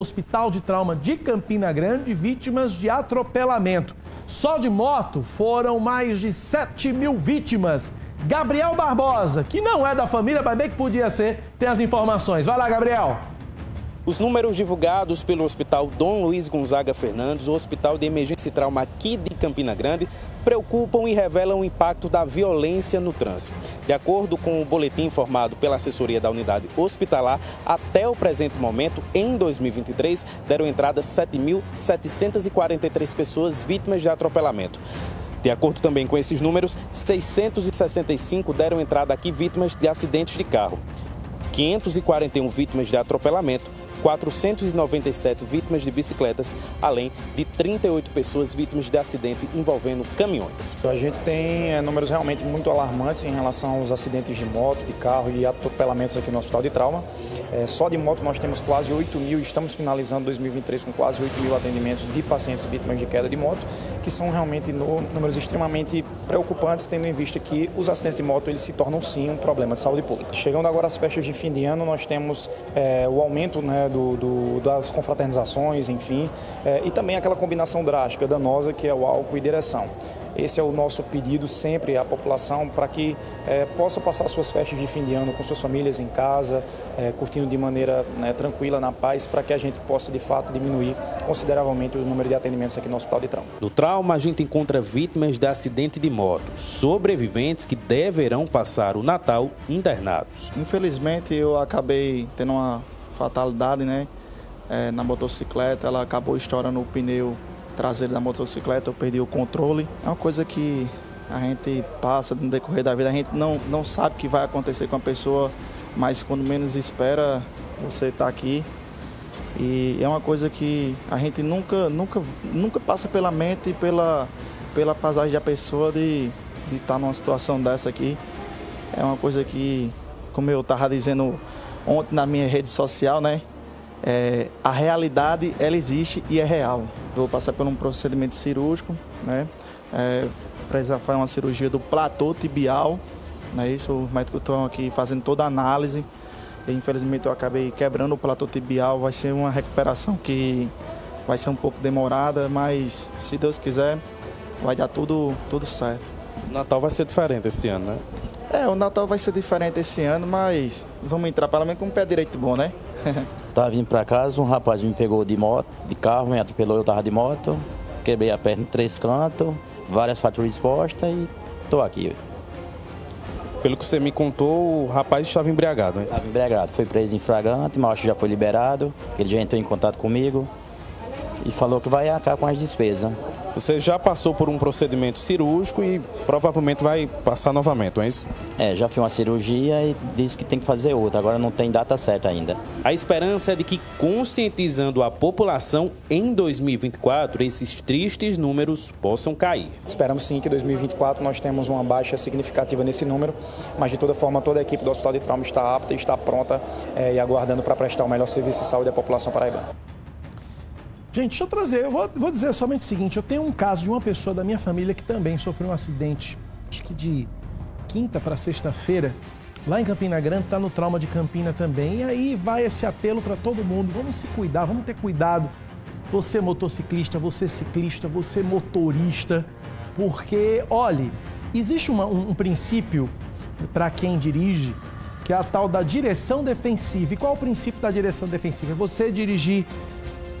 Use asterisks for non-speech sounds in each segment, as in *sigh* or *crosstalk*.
Hospital de Trauma de Campina Grande vítimas de atropelamento. Só de moto foram mais de 7 mil vítimas. Gabriel Barbosa, que não é da família, mas bem que podia ser, tem as informações. Vai lá, Gabriel. Os números divulgados pelo Hospital Dom Luiz Gonzaga Fernandes, o Hospital de Emergência e Trauma aqui de Campina Grande, preocupam e revelam o impacto da violência no trânsito. De acordo com o boletim informado pela assessoria da unidade hospitalar, até o presente momento, em 2023, deram entrada 7.743 pessoas vítimas de atropelamento. De acordo também com esses números, 665 deram entrada aqui vítimas de acidentes de carro, 541 vítimas de atropelamento 497 vítimas de bicicletas, além de 38 pessoas vítimas de acidente envolvendo caminhões. A gente tem é, números realmente muito alarmantes em relação aos acidentes de moto, de carro e atropelamentos aqui no Hospital de Trauma. É, só de moto nós temos quase 8 mil, estamos finalizando 2023 com quase 8 mil atendimentos de pacientes vítimas de queda de moto, que são realmente no, números extremamente preocupantes, tendo em vista que os acidentes de moto eles se tornam sim um problema de saúde pública. Chegando agora às festas de fim de ano, nós temos é, o aumento né, do, do, das confraternizações, enfim, é, e também aquela combinação drástica, danosa, que é o álcool e direção. Esse é o nosso pedido sempre à população para que é, possa passar suas festas de fim de ano com suas famílias em casa, é, curtindo de maneira né, tranquila, na paz, para que a gente possa de fato diminuir consideravelmente o número de atendimentos aqui no Hospital de Trauma. No trauma, a gente encontra vítimas de acidente de moto, sobreviventes que deverão passar o Natal internados. Infelizmente, eu acabei tendo uma fatalidade, né? É, na motocicleta, ela acabou estourando o pneu traseiro da motocicleta, eu perdi o controle. É uma coisa que a gente passa no decorrer da vida, a gente não, não sabe o que vai acontecer com a pessoa, mas quando menos espera, você está aqui. E é uma coisa que a gente nunca, nunca, nunca passa pela mente e pela, pela passagem da pessoa de estar de tá numa situação dessa aqui. É uma coisa que, como eu estava dizendo ontem na minha rede social, né? É, a realidade ela existe e é real. Vou passar por um procedimento cirúrgico, né? É, precisa fazer uma cirurgia do platô tibial, né? Isso, o médico está aqui fazendo toda a análise. E, infelizmente eu acabei quebrando o platô tibial, vai ser uma recuperação que vai ser um pouco demorada, mas se Deus quiser, vai dar tudo, tudo certo. Natal vai ser diferente esse ano, né? É, o Natal vai ser diferente esse ano, mas vamos entrar pelo menos com o pé direito bom, né? *laughs* Tava vindo para casa, um rapaz me pegou de moto, de carro, me atropelou, eu tava de moto, quebrei a perna em três cantos, várias fraturas expostas e tô aqui. Pelo que você me contou, o rapaz estava embriagado, hein? Estava embriagado, foi preso em flagrante, mas já foi liberado, ele já entrou em contato comigo e falou que vai arcar com as despesas. Você já passou por um procedimento cirúrgico e provavelmente vai passar novamente, não é isso? É, já fiz uma cirurgia e disse que tem que fazer outra, agora não tem data certa ainda. A esperança é de que, conscientizando a população em 2024, esses tristes números possam cair. Esperamos sim que em 2024 nós temos uma baixa significativa nesse número, mas de toda forma toda a equipe do Hospital de Trauma está apta e está pronta é, e aguardando para prestar o melhor serviço de saúde à população paraibana. Gente, deixa eu trazer, eu vou, vou, dizer somente o seguinte, eu tenho um caso de uma pessoa da minha família que também sofreu um acidente, acho que de quinta para sexta-feira, lá em Campina Grande, está no trauma de Campina também, e aí vai esse apelo para todo mundo, vamos se cuidar, vamos ter cuidado, você motociclista, você ciclista, você motorista, porque, olhe, existe uma, um, um princípio para quem dirige, que é a tal da direção defensiva. E qual é o princípio da direção defensiva? É você dirigir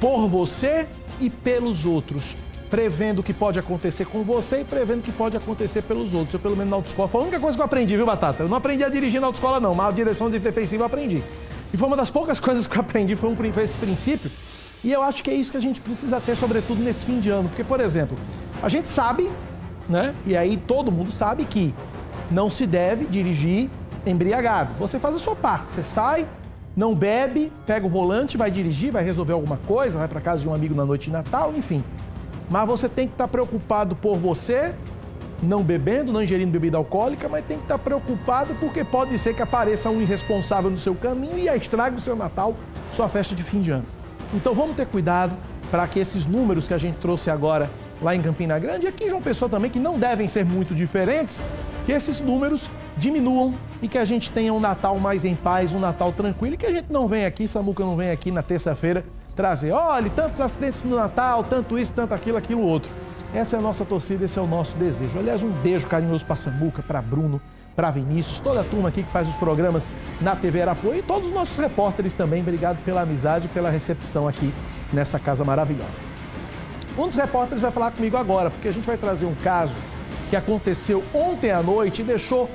por você e pelos outros, prevendo o que pode acontecer com você e prevendo o que pode acontecer pelos outros. Eu, pelo menos na autoescola, foi a única coisa que eu aprendi, viu, Batata? Eu não aprendi a dirigir na autoescola, não, mas a direção defensiva eu aprendi. E foi uma das poucas *laughs* coisas que eu aprendi, foi, um, foi esse princípio. E eu acho que é isso que a gente precisa ter, sobretudo nesse fim de ano. Porque, por exemplo, a gente sabe, né? E aí todo mundo sabe que não se deve dirigir embriagado. Você faz a sua parte, você sai, não bebe, pega o volante, vai dirigir, vai resolver alguma coisa, vai para casa de um amigo na noite de Natal, enfim. Mas você tem que estar tá preocupado por você, não bebendo, não ingerindo bebida alcoólica, mas tem que estar tá preocupado porque pode ser que apareça um irresponsável no seu caminho e estrague o seu Natal, sua festa de fim de ano. Então vamos ter cuidado para que esses números que a gente trouxe agora lá em Campina Grande e aqui em João Pessoa também, que não devem ser muito diferentes, que esses números diminuam e que a gente tenha um Natal mais em paz, um Natal tranquilo e que a gente não venha aqui, Samuca não venha aqui na terça-feira trazer. Olha, tantos acidentes no Natal, tanto isso, tanto aquilo, aquilo outro. Essa é a nossa torcida, esse é o nosso desejo. Aliás, um beijo carinhoso para Samuca, para Bruno, para Vinícius, toda a turma aqui que faz os programas na TV Arapuã e todos os nossos repórteres também. Obrigado pela amizade e pela recepção aqui nessa casa maravilhosa. Um dos repórteres vai falar comigo agora, porque a gente vai trazer um caso que aconteceu ontem à noite e deixou